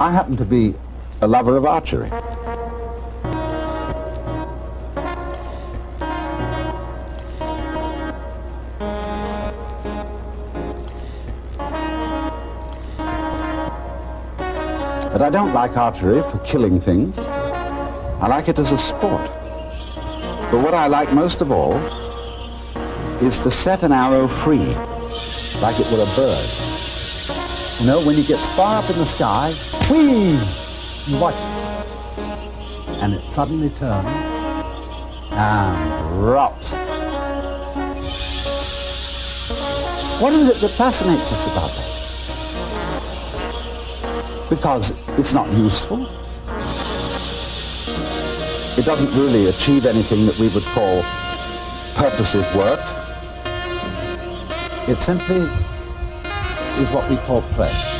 I happen to be a lover of archery. But I don't like archery for killing things. I like it as a sport. But what I like most of all is to set an arrow free, like it were a bird. You know, when he gets far up in the sky, whee, you watch it. And it suddenly turns and drops. What is it that fascinates us about that? Because it's not useful. It doesn't really achieve anything that we would call purposive work. It simply is what we call play.